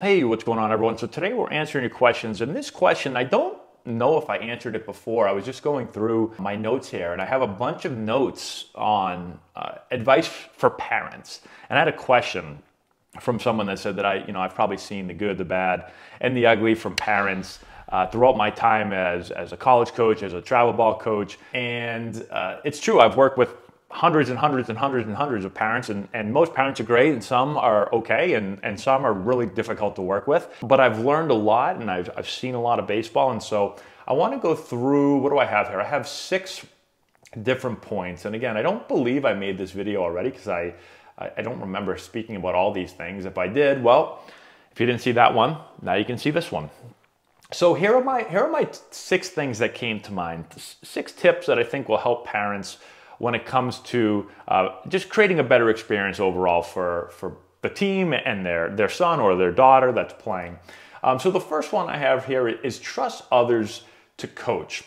Hey, what's going on everyone? So today we're answering your questions and this question, I don't know if I answered it before. I was just going through my notes here and I have a bunch of notes on uh, advice for parents. And I had a question from someone that said that I, you know, I've probably seen the good, the bad, and the ugly from parents uh, throughout my time as, as a college coach, as a travel ball coach. And uh, it's true, I've worked with hundreds and hundreds and hundreds and hundreds of parents and, and most parents are great and some are okay and, and some are really difficult to work with. But i've learned a lot and I've, I've seen a lot of baseball and so i want to go through what do i have here? I have six different points. And again i don't believe i made this video already because I, I don't remember speaking about all these things. If i did well if you didn't see that one now you can see this one. So here are my here are my six things that came to mind. Six tips that i think will help parents when it comes to uh, just creating a better experience overall for, for the team and their, their son or their daughter that's playing. Um, so the first one I have here is trust others to coach.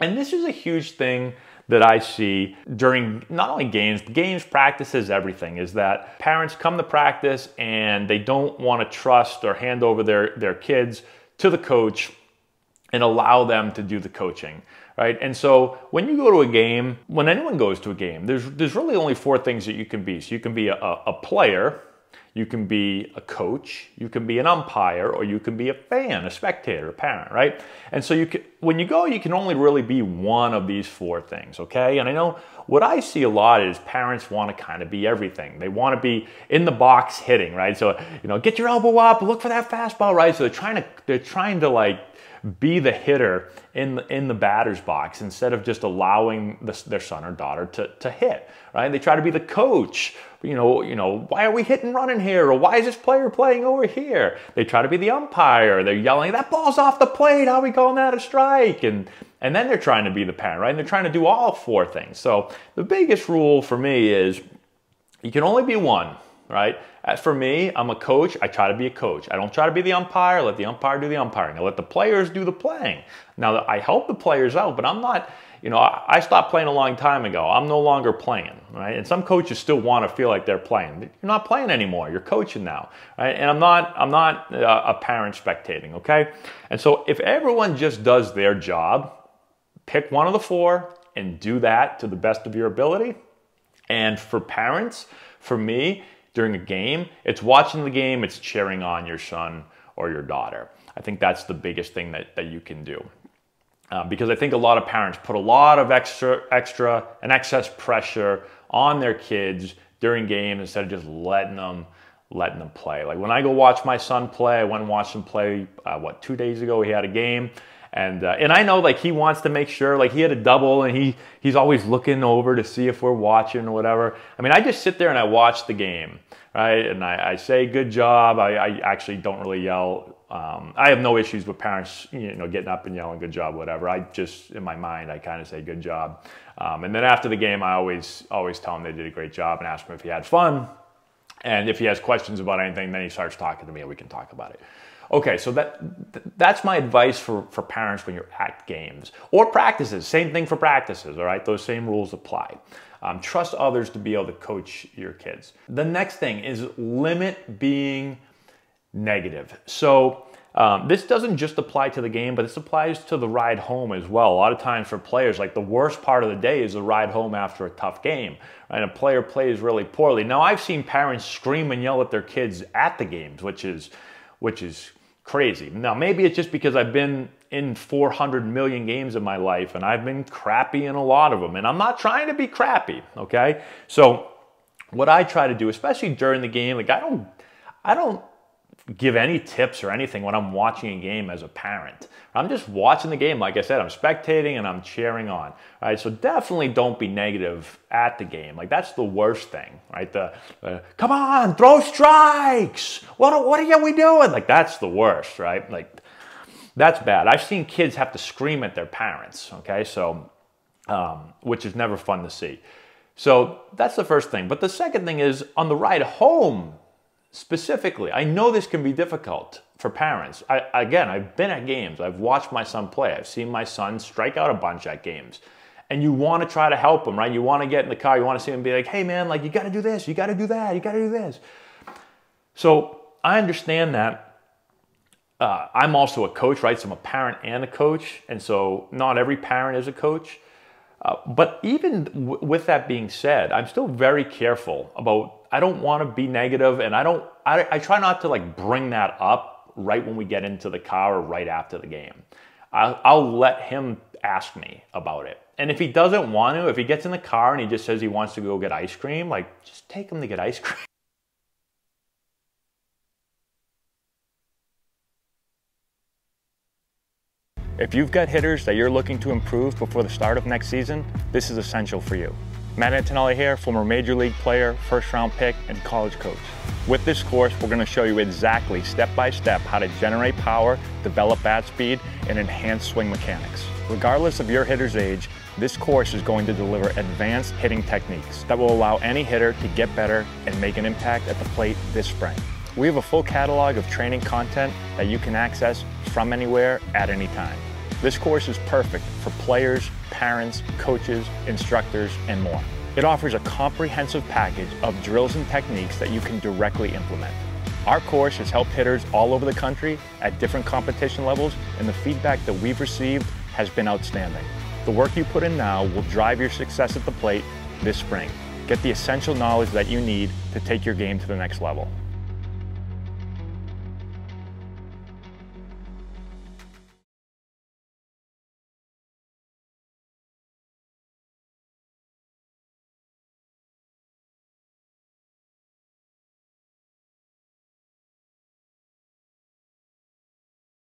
And this is a huge thing that I see during not only games, games, practices, everything is that parents come to practice and they don't want to trust or hand over their, their kids to the coach and allow them to do the coaching right? And so when you go to a game, when anyone goes to a game, there's, there's really only four things that you can be. So you can be a, a player, you can be a coach, you can be an umpire, or you can be a fan, a spectator, a parent, right? And so you can, when you go, you can only really be one of these four things, okay? And I know what I see a lot is parents want to kind of be everything. They want to be in the box hitting, right? So, you know, get your elbow up, look for that fastball, right? So they're trying to, they're trying to like be the hitter in the, in the batter's box instead of just allowing the, their son or daughter to, to hit, right? They try to be the coach. You know, you know, why are we hitting running here? Or why is this player playing over here? They try to be the umpire. They're yelling, that ball's off the plate. How are we calling that a strike? And, and then they're trying to be the parent, right? And they're trying to do all four things. So the biggest rule for me is you can only be one right? For me, I'm a coach. I try to be a coach. I don't try to be the umpire. Let the umpire do the umpiring. I let the players do the playing. Now, I help the players out, but I'm not, you know, I stopped playing a long time ago. I'm no longer playing, right? And some coaches still want to feel like they're playing. You're not playing anymore. You're coaching now, right? And I'm not, I'm not uh, a parent spectating, okay? And so if everyone just does their job, pick one of the four and do that to the best of your ability. And for parents, for me, during a game. It's watching the game, it's cheering on your son or your daughter. I think that's the biggest thing that, that you can do. Uh, because I think a lot of parents put a lot of extra, extra and excess pressure on their kids during games instead of just letting them letting them play. Like when I go watch my son play, I went and watched him play, uh, what, two days ago, he had a game. And, uh, and I know like he wants to make sure, like he had a double and he, he's always looking over to see if we're watching or whatever. I mean, I just sit there and I watch the game right? And I, I say good job. I, I, actually don't really yell. Um, I have no issues with parents, you know, getting up and yelling good job, whatever. I just, in my mind, I kind of say good job. Um, and then after the game, I always, always tell him they did a great job and ask him if he had fun. And if he has questions about anything, then he starts talking to me and we can talk about it. Okay, so that that's my advice for, for parents when you're at games or practices. Same thing for practices, all right? Those same rules apply. Um, trust others to be able to coach your kids. The next thing is limit being negative. So um, this doesn't just apply to the game, but this applies to the ride home as well. A lot of times for players, like the worst part of the day is the ride home after a tough game, and a player plays really poorly. Now I've seen parents scream and yell at their kids at the games, which is, which is crazy. Now maybe it's just because I've been in 400 million games in my life and I've been crappy in a lot of them. And I'm not trying to be crappy, okay? So what I try to do, especially during the game, like I don't, I don't give any tips or anything when I'm watching a game as a parent. I'm just watching the game. Like I said, I'm spectating and I'm cheering on. Right? So definitely don't be negative at the game. Like that's the worst thing, right? The, the come on, throw strikes. What, what are we doing? Like that's the worst, right? Like that's bad. I've seen kids have to scream at their parents, okay? So, um, which is never fun to see. So that's the first thing. But the second thing is on the ride home, specifically, I know this can be difficult for parents. I, again, I've been at games. I've watched my son play. I've seen my son strike out a bunch at games. And you want to try to help him, right? You want to get in the car. You want to see him be like, hey, man, like, you got to do this. You got to do that. You got to do this. So I understand that uh, I'm also a coach, right? So I'm a parent and a coach. And so not every parent is a coach. Uh, but even w- with that being said, I'm still very careful about, I don't want to be negative and I don't, I, I try not to like bring that up right when we get into the car or right after the game. I'll, I'll let him ask me about it. And if he doesn't want to, if he gets in the car and he just says he wants to go get ice cream, like just take him to get ice cream. If you've got hitters that you're looking to improve before the start of next season, this is essential for you. Matt Antonelli here, former Major League player, first round pick, and college coach. With this course, we're going to show you exactly step by step how to generate power, develop bat speed, and enhance swing mechanics. Regardless of your hitter's age, this course is going to deliver advanced hitting techniques that will allow any hitter to get better and make an impact at the plate this spring. We have a full catalog of training content that you can access from anywhere at any time. This course is perfect for players, parents, coaches, instructors, and more. It offers a comprehensive package of drills and techniques that you can directly implement. Our course has helped hitters all over the country at different competition levels, and the feedback that we've received has been outstanding. The work you put in now will drive your success at the plate this spring. Get the essential knowledge that you need to take your game to the next level.